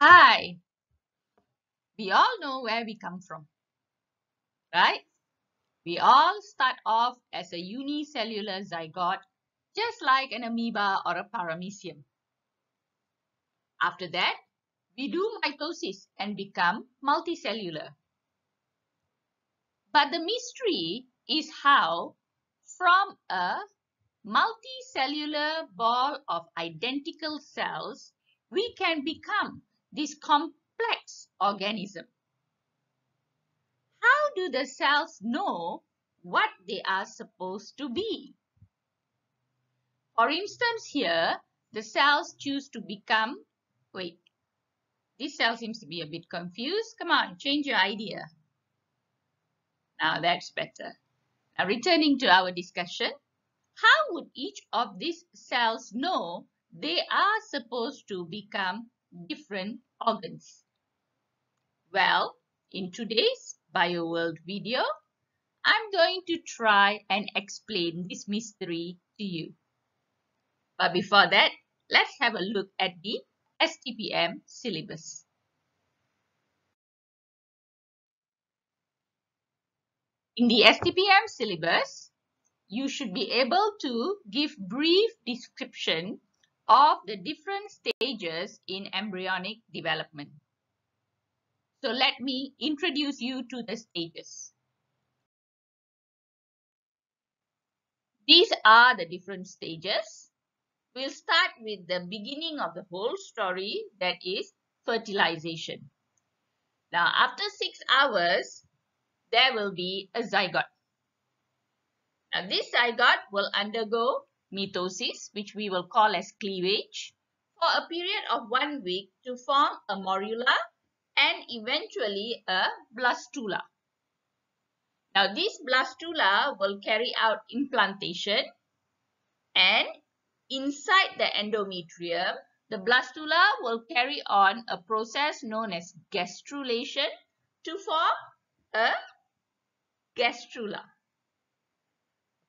Hi. We all know where we come from, right? We all start off as a unicellular zygote, just like an amoeba or a paramecium. After that, we do mitosis and become multicellular. But the mystery is how from a multicellular ball of identical cells, we can become this complex organism. How do the cells know what they are supposed to be? For instance, here, the cells choose to become, wait, this cell seems to be a bit confused. Come on, change your idea. Now that's better. Now returning to our discussion, how would each of these cells know they are supposed to become different organs? Well, in today's BioWorld video, I'm going to try and explain this mystery to you. But before that, let's have a look at the STPM syllabus. In the STPM syllabus, you should be able to give brief description of the different stages in embryonic development. So let me introduce you to the stages. These are the different stages. We'll start with the beginning of the whole story that is fertilization. Now after 6 hours, there will be a zygote. Now this zygote will undergo mitosis, which we will call as cleavage, for a period of one week to form a morula and eventually a blastula. Now this blastula will carry out implantation and inside the endometrium, the blastula will carry on a process known as gastrulation to form a gastrula.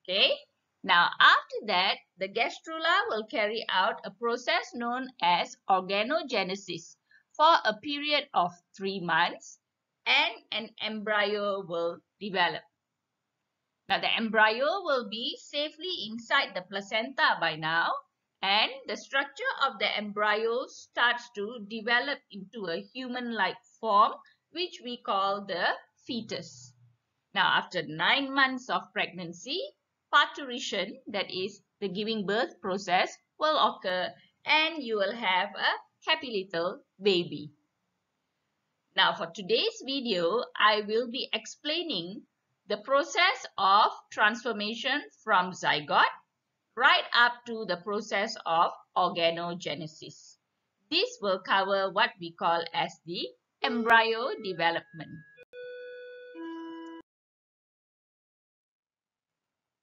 Okay. Now, after that, the gastrula will carry out a process known as organogenesis for a period of three months and an embryo will develop. Now, the embryo will be safely inside the placenta by now and the structure of the embryo starts to develop into a human-like form which we call the fetus. Now, after nine months of pregnancy, parturition, that is the giving birth process, will occur and you will have a happy little baby. Now, for today's video, I will be explaining the process of transformation from zygote right up to the process of organogenesis. This will cover what we call as the embryo development.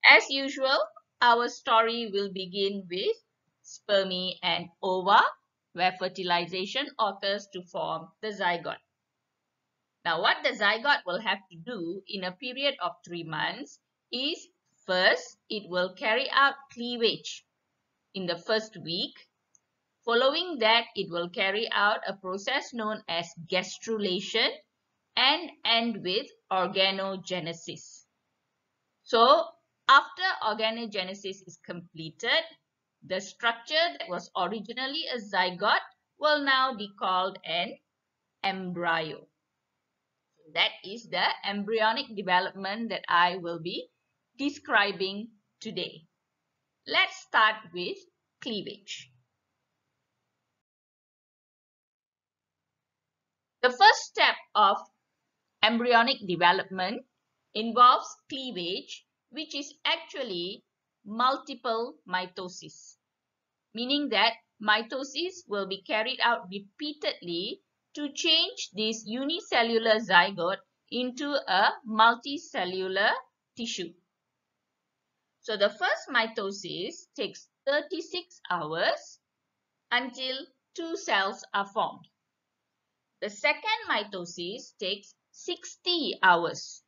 As usual, our story will begin with spermy and ova, where fertilization occurs to form the zygote. Now, what the zygote will have to do in a period of three months is first, it will carry out cleavage in the first week. Following that, it will carry out a process known as gastrulation and end with organogenesis. So, after organogenesis is completed, the structure that was originally a zygote will now be called an embryo. That is the embryonic development that I will be describing today. Let's start with cleavage. The first step of embryonic development involves cleavage which is actually multiple mitosis, meaning that mitosis will be carried out repeatedly to change this unicellular zygote into a multicellular tissue. So the first mitosis takes 36 hours until two cells are formed. The second mitosis takes 60 hours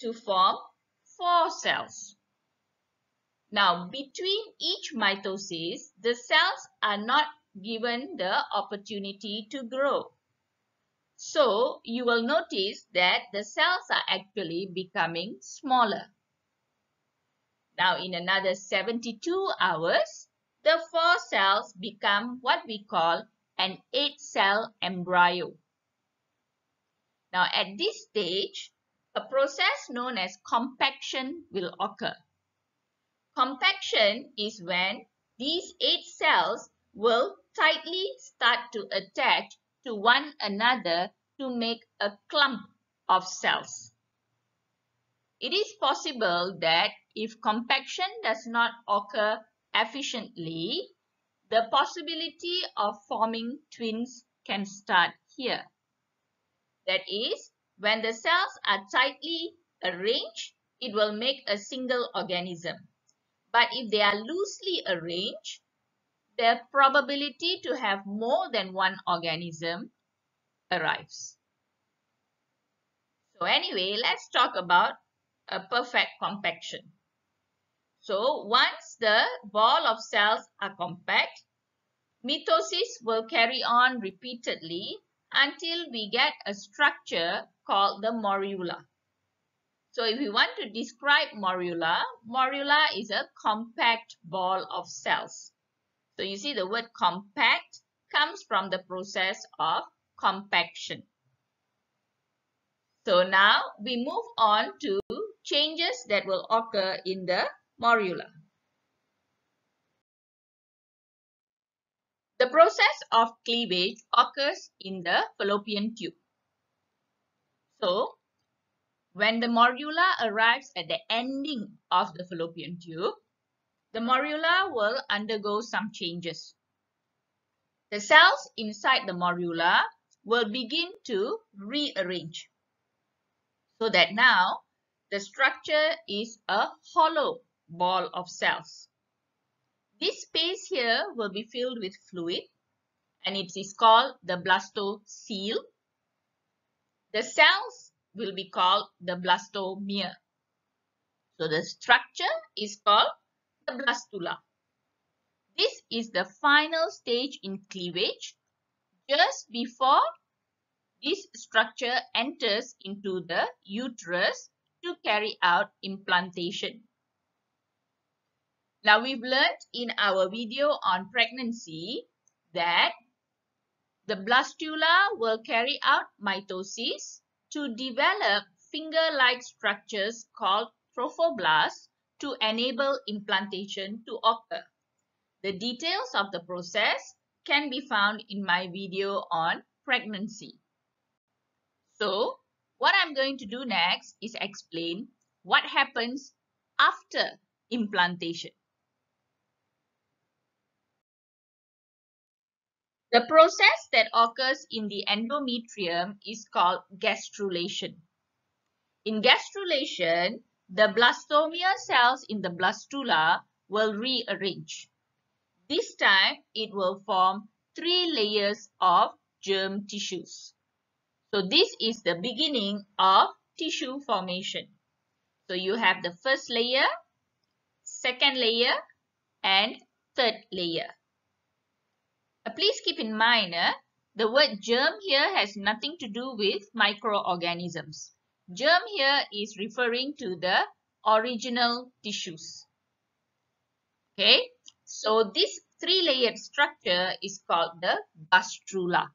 to form four cells. Now, between each mitosis, the cells are not given the opportunity to grow. So you will notice that the cells are actually becoming smaller. Now in another 72 hours, the four cells become what we call an 8-cell embryo. Now at this stage, a process known as compaction will occur. Compaction is when these 8 cells will tightly start to attach to one another to make a clump of cells. It is possible that if compaction does not occur efficiently, the possibility of forming twins can start here. That is, when the cells are tightly arranged, it will make a single organism. But if they are loosely arranged, the probability to have more than one organism arrives. So anyway, let's talk about a perfect compaction. So once the ball of cells are compact, mitosis will carry on repeatedly until we get a structure called the morula. So if we want to describe morula, morula is a compact ball of cells. So you see the word compact comes from the process of compaction. So now we move on to changes that will occur in the morula. The process of cleavage occurs in the fallopian tube. So, when the morula arrives at the ending of the fallopian tube, the morula will undergo some changes. The cells inside the morula will begin to rearrange. So that now the structure is a hollow ball of cells. This space here will be filled with fluid and it is called the blastocele. The cells will be called the blastomere. So the structure is called the blastula. This is the final stage in cleavage just before this structure enters into the uterus to carry out implantation. Now we've learned in our video on pregnancy that the blastula will carry out mitosis to develop finger-like structures called trophoblasts to enable implantation to occur. The details of the process can be found in my video on pregnancy. So, what I'm going to do next is explain what happens after implantation. The process that occurs in the endometrium is called gastrulation. In gastrulation, the blastomere cells in the blastula will rearrange. This time, it will form three layers of germ tissues. So this is the beginning of tissue formation. So you have the first layer, second layer and third layer. Uh, please keep in mind, uh, the word germ here has nothing to do with microorganisms. Germ here is referring to the original tissues. Okay, so this three-layered structure is called the gastrula.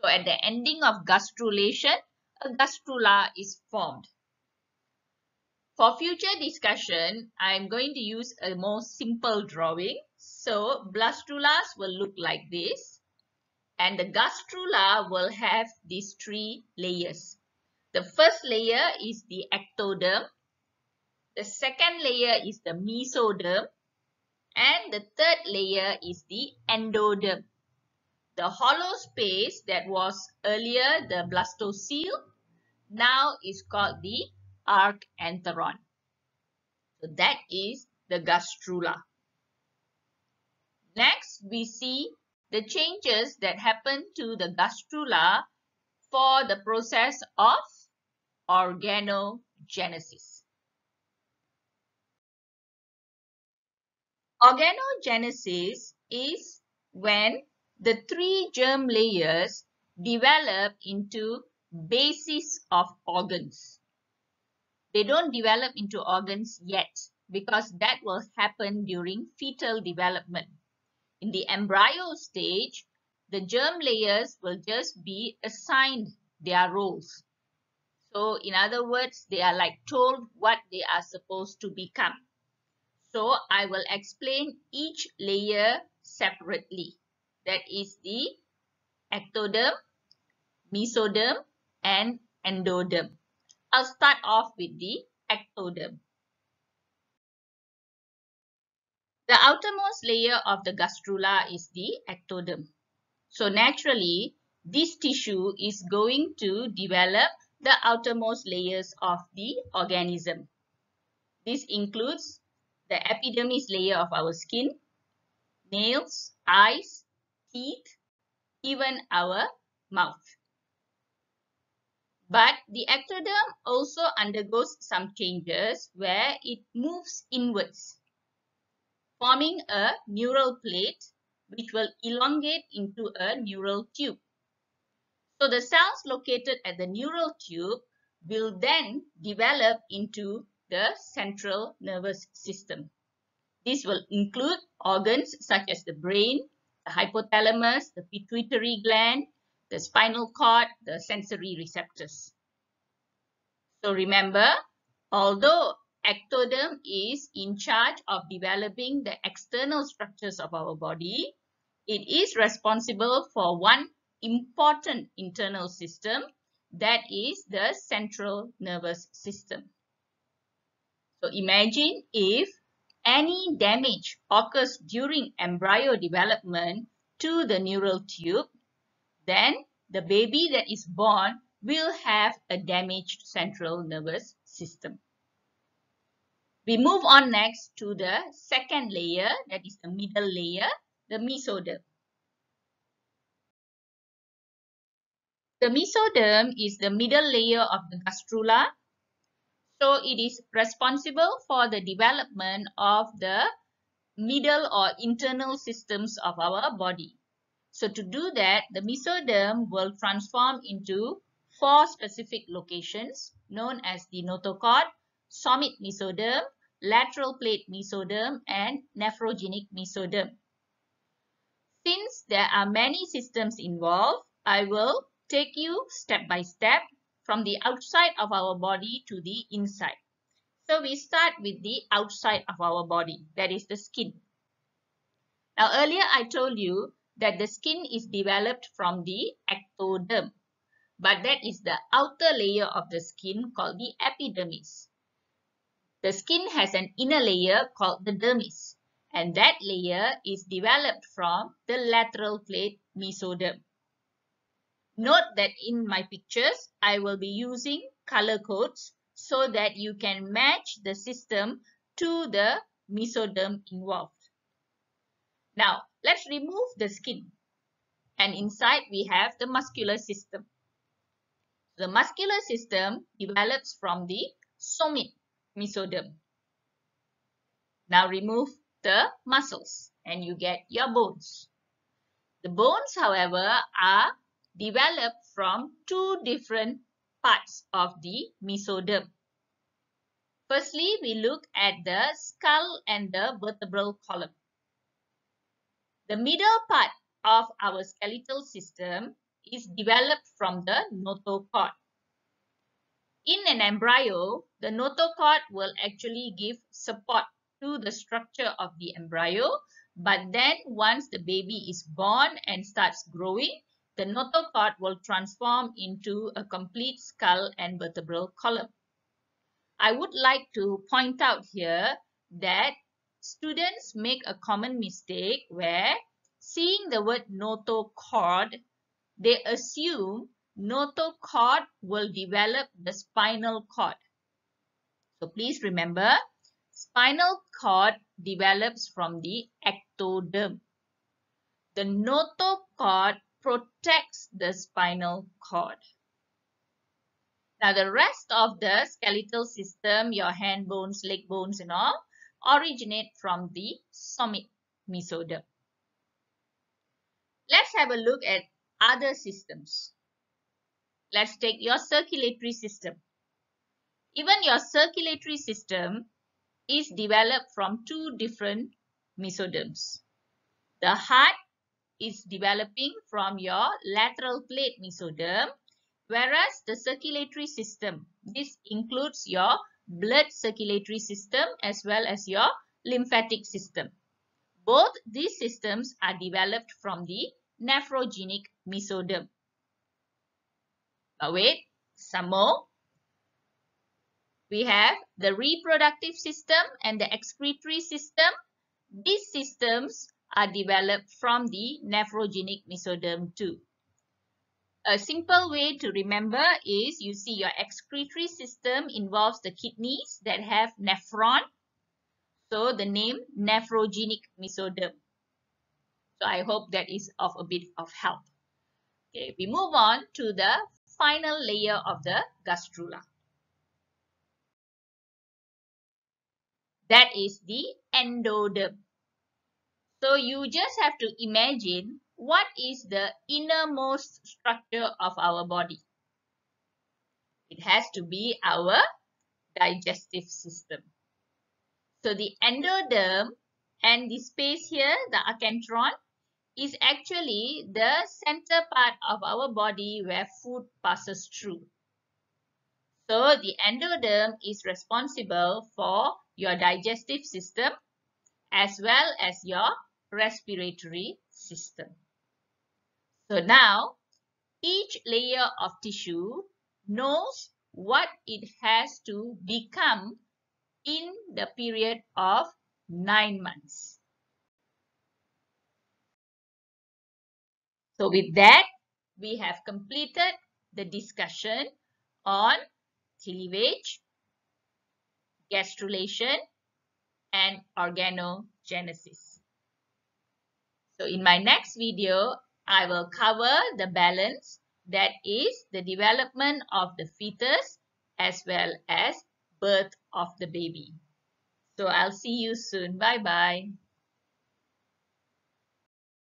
So at the ending of gastrulation, a gastrula is formed. For future discussion, I am going to use a more simple drawing. So blastulas will look like this and the gastrula will have these three layers. The first layer is the ectoderm. The second layer is the mesoderm. And the third layer is the endoderm. The hollow space that was earlier the blastocele now is called the archenteron. So that is the gastrula. Next, we see the changes that happen to the gastrula for the process of organogenesis. Organogenesis is when the three germ layers develop into bases of organs. They don't develop into organs yet because that will happen during fetal development. In the embryo stage, the germ layers will just be assigned their roles. So in other words, they are like told what they are supposed to become. So I will explain each layer separately. That is the ectoderm, mesoderm and endoderm. I'll start off with the ectoderm. The outermost layer of the gastrula is the ectoderm. So naturally, this tissue is going to develop the outermost layers of the organism. This includes the epidermis layer of our skin, nails, eyes, teeth, even our mouth. But the ectoderm also undergoes some changes where it moves inwards, forming a neural plate which will elongate into a neural tube. So the cells located at the neural tube will then develop into the central nervous system. This will include organs such as the brain, the hypothalamus, the pituitary gland, the spinal cord, the sensory receptors. So remember, although ectoderm is in charge of developing the external structures of our body, it is responsible for one important internal system that is the central nervous system. So imagine if any damage occurs during embryo development to the neural tube, then the baby that is born will have a damaged central nervous system. We move on next to the second layer, that is the middle layer, the mesoderm. The mesoderm is the middle layer of the gastrula. So it is responsible for the development of the middle or internal systems of our body. So to do that, the mesoderm will transform into four specific locations known as the notochord, somic mesoderm, lateral plate mesoderm, and nephrogenic mesoderm. Since there are many systems involved, I will take you step by step from the outside of our body to the inside. So we start with the outside of our body, that is the skin. Now earlier I told you that the skin is developed from the ectoderm, but that is the outer layer of the skin called the epidermis. The skin has an inner layer called the dermis, and that layer is developed from the lateral plate mesoderm. Note that in my pictures, I will be using color codes so that you can match the system to the mesoderm involved. Now, let's remove the skin. And inside we have the muscular system. The muscular system develops from the somic mesoderm. Now remove the muscles and you get your bones. The bones, however, are developed from two different parts of the mesoderm. Firstly, we look at the skull and the vertebral column. The middle part of our skeletal system is developed from the notochord. In an embryo, the notochord will actually give support to the structure of the embryo, but then once the baby is born and starts growing, the notochord will transform into a complete skull and vertebral column. I would like to point out here that students make a common mistake where seeing the word notochord, they assume notochord will develop the spinal cord. So please remember, spinal cord develops from the ectoderm. The notochord protects the spinal cord. Now the rest of the skeletal system, your hand bones, leg bones and all, originate from the somic mesoderm. let's have a look at other systems. Let's take your circulatory system. Even your circulatory system is developed from two different mesoderms. The heart is developing from your lateral plate mesoderm, whereas the circulatory system, this includes your blood circulatory system as well as your lymphatic system. Both these systems are developed from the nephrogenic mesoderm. But wait, some more. We have the reproductive system and the excretory system. These systems are developed from the nephrogenic mesoderm too. A simple way to remember is you see your excretory system involves the kidneys that have nephron. So the name nephrogenic mesoderm. So I hope that is of a bit of help. Okay, we move on to the final layer of the gastrula. That is the endoderm. So you just have to imagine what is the innermost structure of our body. It has to be our digestive system. So the endoderm and the space here, the archenteron, is actually the center part of our body where food passes through. So the endoderm is responsible for your digestive system as well as your respiratory system. So now each layer of tissue knows what it has to become in the period of 9 months. So with that, we have completed the discussion on cleavage, gastrulation, and organogenesis. So in my next video, I will cover the balance that is the development of the fetus as well as birth of the baby. So I'll see you soon. Bye bye.